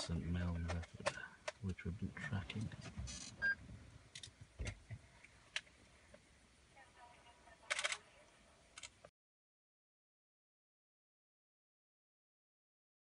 St. Mel method, which we've been tracking.